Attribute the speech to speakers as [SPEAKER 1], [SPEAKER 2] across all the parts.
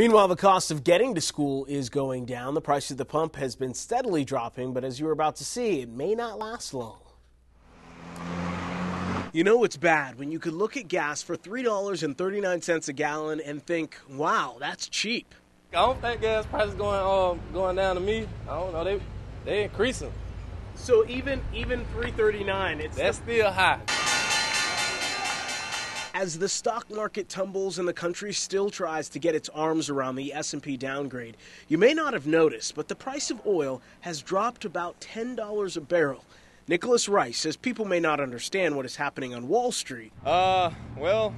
[SPEAKER 1] Meanwhile, the cost of getting to school is going down. The price of the pump has been steadily dropping, but as you are about to see, it may not last long. You know it's bad when you could look at gas for $3.39 a gallon and think, wow, that's cheap.
[SPEAKER 2] I don't think gas prices going um, going down to me. I don't know. They they increasing.
[SPEAKER 1] So even even 339, it's
[SPEAKER 2] That's still high.
[SPEAKER 1] As the stock market tumbles and the country still tries to get its arms around the S&P downgrade, you may not have noticed, but the price of oil has dropped about $10 a barrel. Nicholas Rice says people may not understand what is happening on Wall Street,
[SPEAKER 3] Uh, well,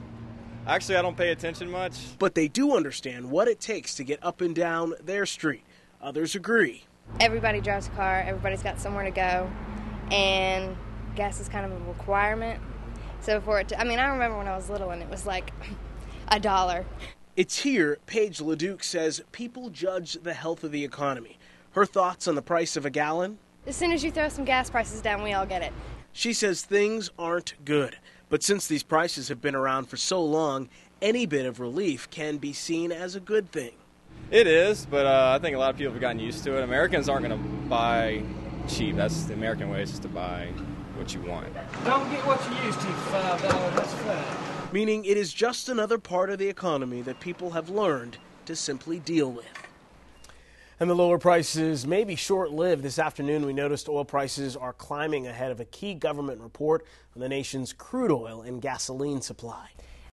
[SPEAKER 3] actually, I don't pay attention much.
[SPEAKER 1] but they do understand what it takes to get up and down their street. Others agree.
[SPEAKER 4] everybody drives a car, everybody's got somewhere to go, and gas is kind of a requirement. So for it to, I mean, I remember when I was little and it was like a dollar.
[SPEAKER 1] It's here, Paige LeDuc says people judge the health of the economy. Her thoughts on the price of a gallon?
[SPEAKER 4] As soon as you throw some gas prices down, we all get it.
[SPEAKER 1] She says things aren't good. But since these prices have been around for so long, any bit of relief can be seen as a good thing.
[SPEAKER 3] It is, but uh, I think a lot of people have gotten used to it. Americans aren't going to buy cheap. That's the American way is just to buy what you want.
[SPEAKER 5] Don't get what you used to for five dollars. That's fine.
[SPEAKER 1] Meaning it is just another part of the economy that people have learned to simply deal with. And the lower prices may be short lived. This afternoon, we noticed oil prices are climbing ahead of a key government report on the nation's crude oil and gasoline supply.